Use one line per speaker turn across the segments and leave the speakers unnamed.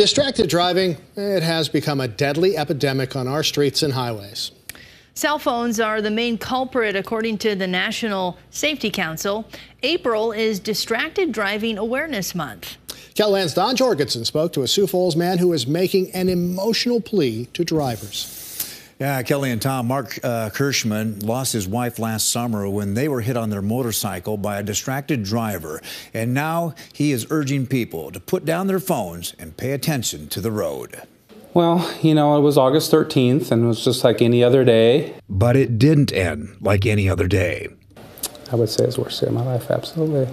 Distracted driving, it has become a deadly epidemic on our streets and highways.
Cell phones are the main culprit, according to the National Safety Council. April is Distracted Driving Awareness Month.
KELOLAND's Don Jorgensen spoke to a Sioux Falls man who is making an emotional plea to drivers.
Yeah, Kelly and Tom, Mark uh, Kirschman lost his wife last summer when they were hit on their motorcycle by a distracted driver. And now he is urging people to put down their phones and pay attention to the road.
Well, you know, it was August 13th and it was just like any other day.
But it didn't end like any other day.
I would say it's the worst day of my life, absolutely.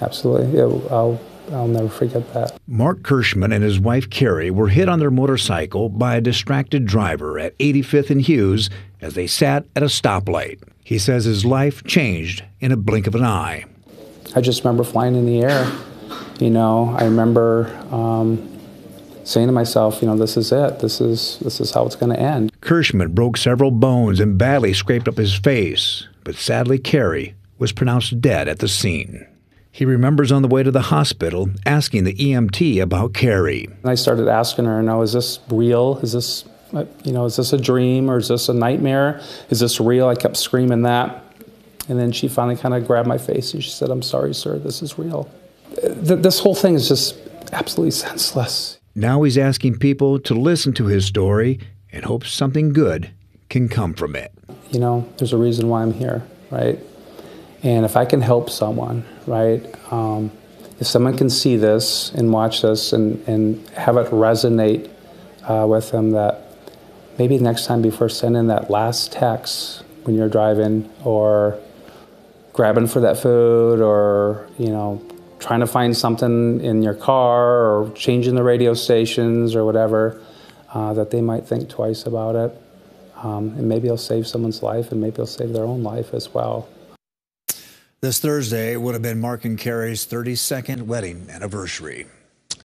Absolutely. It, I'll I'll never forget that.
Mark Kirschman and his wife Carrie were hit on their motorcycle by a distracted driver at 85th and Hughes as they sat at a stoplight. He says his life changed in a blink of an eye.
I just remember flying in the air. You know, I remember um, saying to myself, you know, this is it. This is this is how it's going to end.
Kirschman broke several bones and badly scraped up his face, but sadly Carrie was pronounced dead at the scene. He remembers on the way to the hospital asking the EMT about Carrie.
I started asking her, "Now, is this real? Is this, uh, you know, is this a dream or is this a nightmare? Is this real?" I kept screaming that, and then she finally kind of grabbed my face and she said, "I'm sorry, sir. This is real." This whole thing is just absolutely senseless.
Now he's asking people to listen to his story and hopes something good can come from it.
You know, there's a reason why I'm here, right? And if I can help someone, right, um, if someone can see this and watch this and, and have it resonate uh, with them, that maybe next time before sending that last text when you're driving or grabbing for that food or, you know, trying to find something in your car or changing the radio stations or whatever, uh, that they might think twice about it. Um, and maybe it'll save someone's life and maybe it'll save their own life as well.
This Thursday would have been Mark and Carrie's 32nd wedding anniversary.